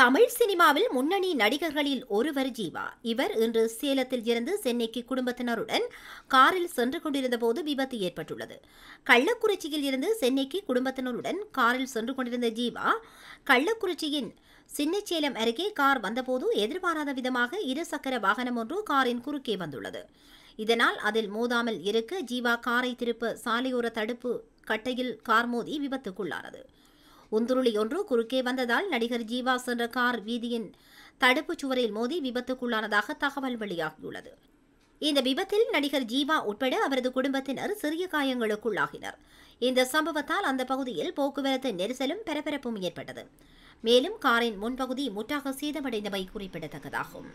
தமிழ் சினிமாவில் முன்னணி நடிகர்களில் ஒருவர் ஜீவா. இவர் இன்று சேலத்தில் இருந்து சென்னைக்கு குடும்பத்தினருடன் காரில் சென்று கொண்டிருந்த போது விபத்து ஏற்பட்டுள்ளது. கள்ளக்குறிச்சியில் இருந்து சென்னைக்கு குடும்பத்தினருடன் காரில் சென்று கொண்டிருந்த ஜீவா கள்ளக்குறிச்சியின் சின்னச்சேலம் அருகே கார் வந்தபோது எதிர்பாராத விதமாக இருசக்கர வாகனம் ஒன்று காரின் குறுக்கே வந்துள்ளது. இதனால் அதில் மோதாமல் இருக்க ஜீவா காரை திருப்ப சாலையோர தடுப்பு கட்டையில் கார் மோதி விபத்துக்குள்ளானது. உந்துருளி ஒன்று குறுக்கே வந்ததால் நடிகர் ஜீவா சென்ற கார் வீதியின் தடுப்புச் சுவரில் மோதி விபத்துக்குள்ளானதாக தகவல் வெளியாகியுள்ளது. இந்த விபத்தில் நடிகர் ஜீவா உட்பட அவரது குடும்பத்தினர் சிறிய காயங்களுக்குள்ளாகினர். இந்த சம்பவத்தால் அந்த பகுதியில் போக்குவரத்து நெரிசலும் பரபரப்பும் ஏற்பட்டது. மேலும் காரின் முன்பகுதி முற்றாக சேதமடைந்தவை குறிப்பிடத்தக்கதாகும்.